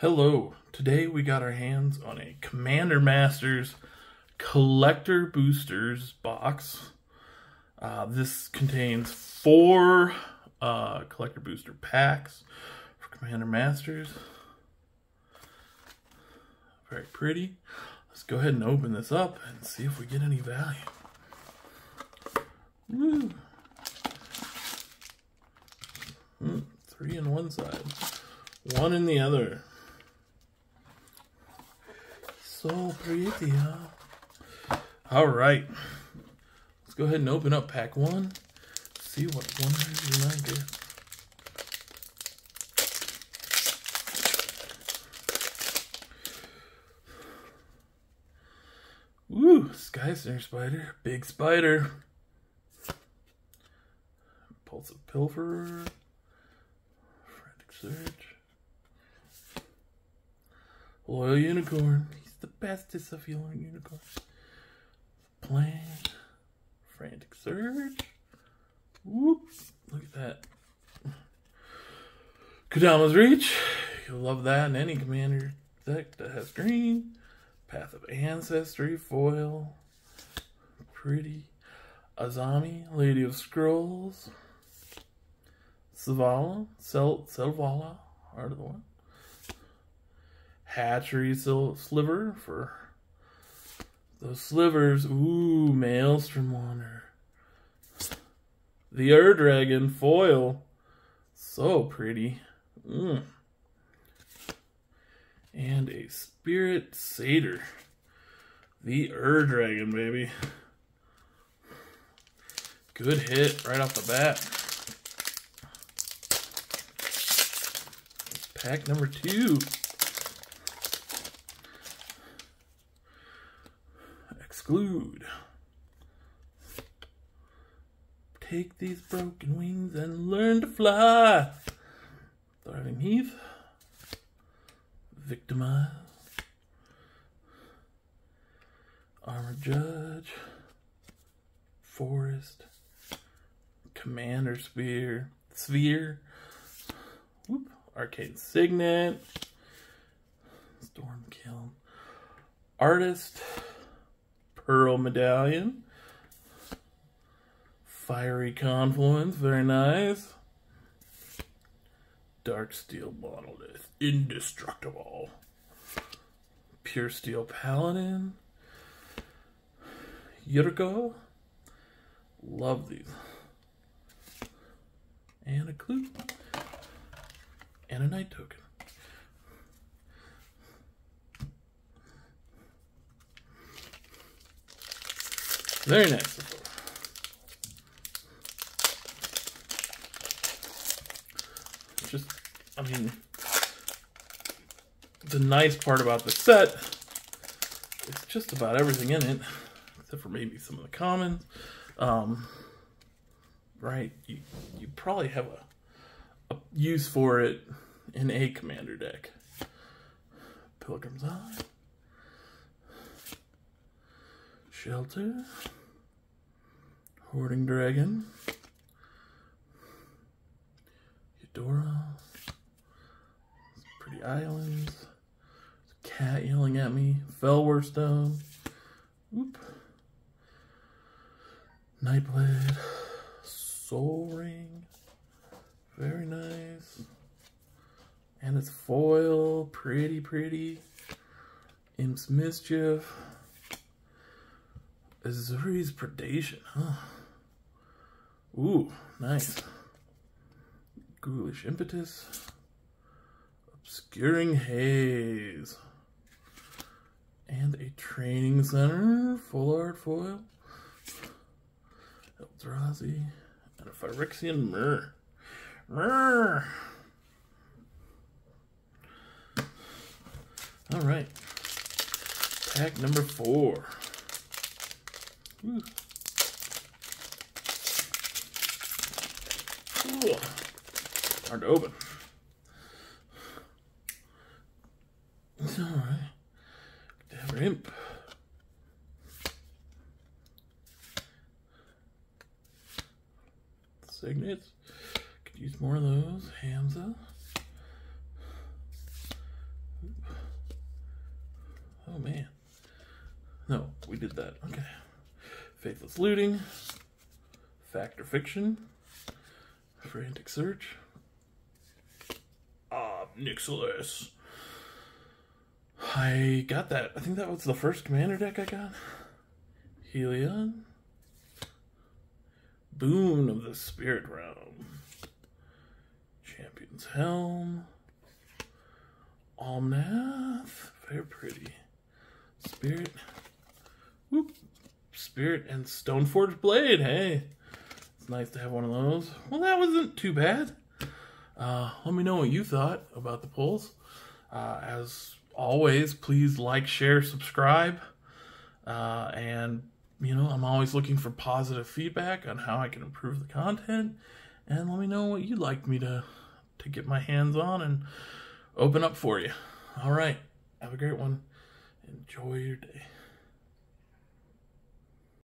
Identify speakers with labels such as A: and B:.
A: Hello. Today we got our hands on a Commander Masters Collector Boosters box. Uh, this contains four uh, Collector Booster packs for Commander Masters. Very pretty. Let's go ahead and open this up and see if we get any value. Woo. Hmm, three on one side, one in the other. So pretty, huh? All right. Let's go ahead and open up pack one. See what wonders we might get. Woo! Sky Snare Spider. Big spider. Pulse of Pilfer. Frantic Surge. Loyal Unicorn the bestest of healing unicorns. Plan. Frantic Surge. Whoops. Look at that. Kodama's Reach. You'll love that in any commander deck that has green. Path of Ancestry foil. Pretty. Azami, Lady of Scrolls. Savala, Sel Selvala, Heart of the One hatchery sliver for those slivers. Ooh, Maelstrom Wanderer. The Ur Dragon foil. So pretty. Mm. And a Spirit Satyr. The Ur Dragon, baby. Good hit right off the bat. Pack number two. Exclude. Take these broken wings and learn to fly. Thriving Heath. Victimize. Armor Judge. Forest. Commander Sphere. Sphere. Whoop. Arcane Signet. Storm Kiln. Artist. Pearl Medallion. Fiery Confluence, very nice. Darksteel Monolith, indestructible. Puresteel Paladin. Yuriko. Love these. And a clue. And a night token. Very nice. Just, I mean, the nice part about the set is just about everything in it, except for maybe some of the commons. Um, right? You you probably have a, a use for it in a commander deck. Pilgrim's Eye. Shelter. Hoarding Dragon. Eudora. Pretty Islands. cat yelling at me. Fellwar Stone. Oop. Nightblade. Soul Ring. Very nice. And it's foil. Pretty, pretty. Imp's Mischief. Ezuri's Predation, huh? Ooh, nice. Ghoulish Impetus. Obscuring Haze. And a Training Center. Full Art Foil. Eldrazi. And a Phyrexian Myr. Myr! Alright. Pack number four. Ooh. Hard to open. It's alright. Damn imp. Signets. Could use more of those. Hamza. Oh man. No, we did that. Okay. Faithless Looting. Fact or Fiction. Frantic Search. Nixilis. I got that. I think that was the first commander deck I got. Helion. Boon of the Spirit Realm. Champion's Helm. Omnath. Very pretty. Spirit. Spirit and Stoneforge Blade. Hey. It's nice to have one of those. Well, that wasn't too bad. Uh, let me know what you thought about the polls. Uh, as always, please like, share, subscribe. Uh, and, you know, I'm always looking for positive feedback on how I can improve the content. And let me know what you'd like me to, to get my hands on and open up for you. All right. Have a great one. Enjoy your day.